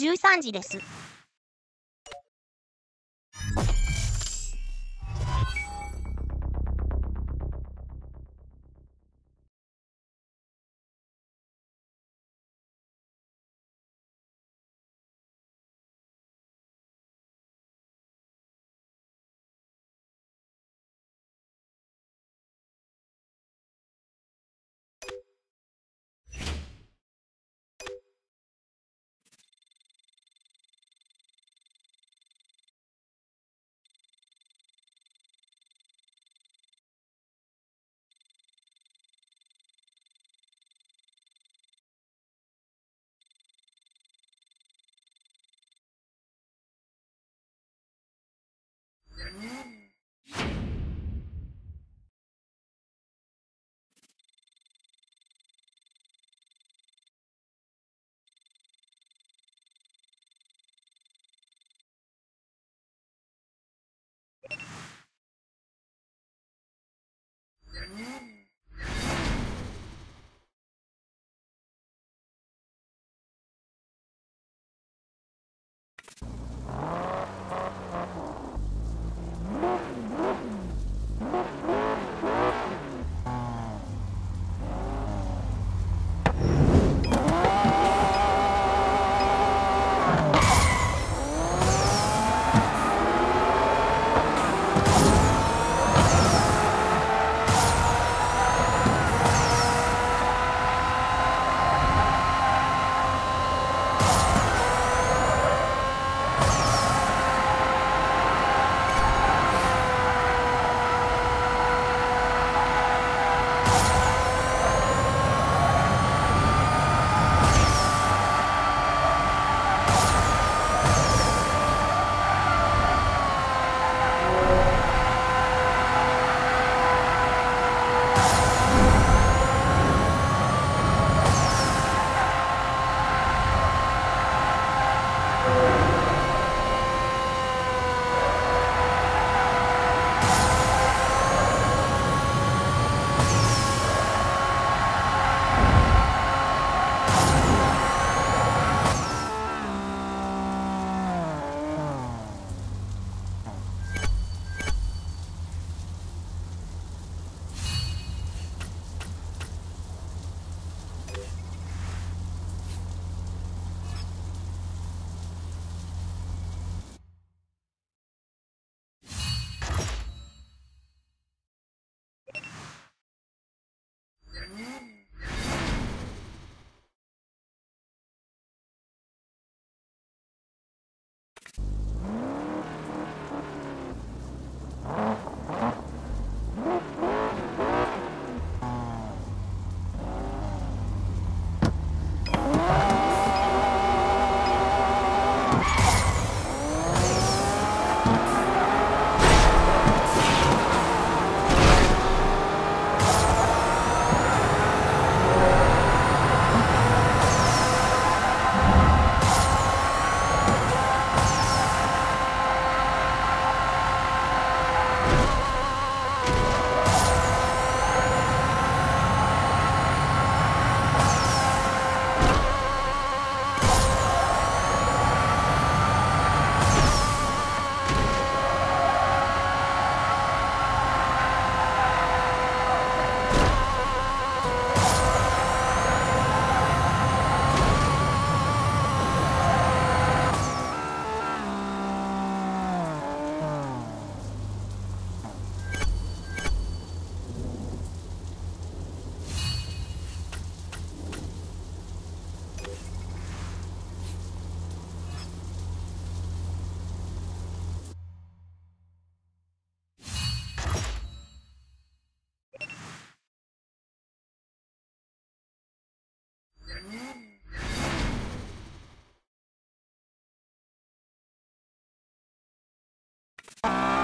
13時です。Bye.